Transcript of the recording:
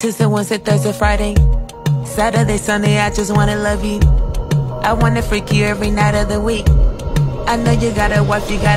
Tuesday, Wednesday, Thursday, Friday. Saturday, Sunday, I just wanna love you. I wanna freak you every night of the week. I know you got a wife, you got